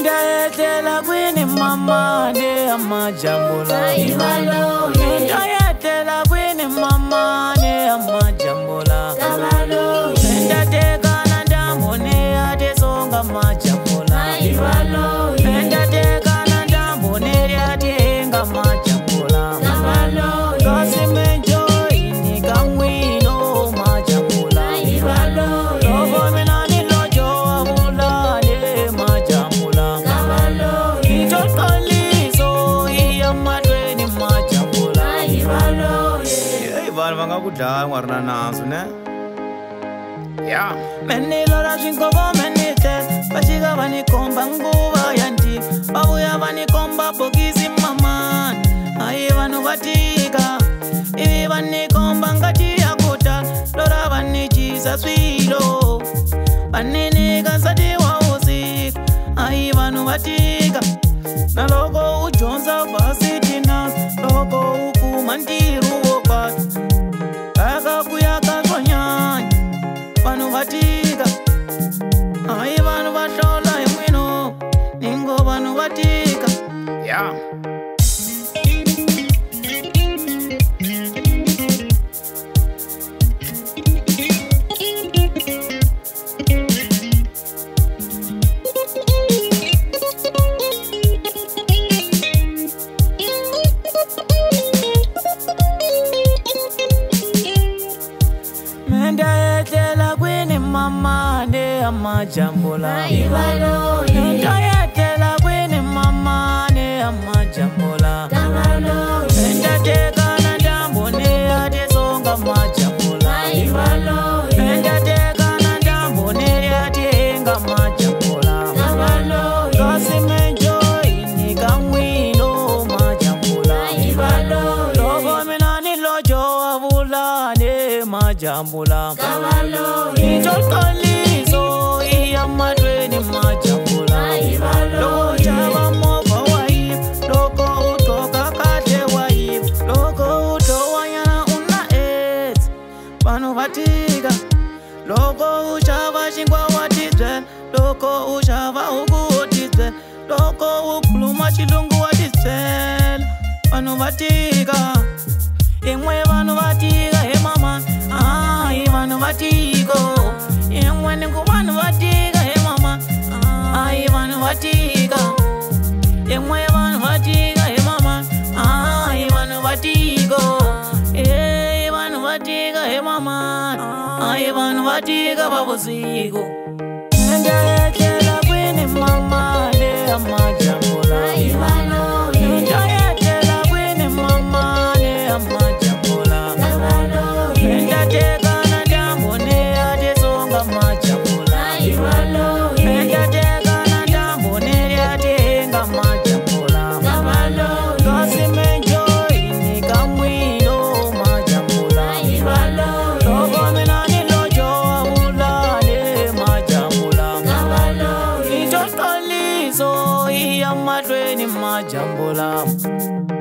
Ndayetela kwini mama ne amajambula Ndayetela va nga ku dlaya n'wa ri na nandzu ne? Ya. Menilora swinkoko menite va xika va ni komba nguva ya nti va vuya va ni komba bokisi mama ne amajambula ndayetela kwini mama ne amajambula endatekana ndambone atesonga majambula endatekana ndambone atenga majambula kasimenjoini kamwino majambula loko mina ni lojo avulane majambula itotolizo loko u xava huku wo tibyela loko u khuluma xilungu wa tibyela vanhu va tika in'we vanhu va tika he mama hayi vanhu va tiko. In'we ni ku vanhu va tika he mama hayi vanhu va tika. In'we vanhu va tika he mama hayi vanhu va tiko. E vanhu va tika he mama hayi vanhu va tika va vusiku ndayetlela bei ya in majambo lamu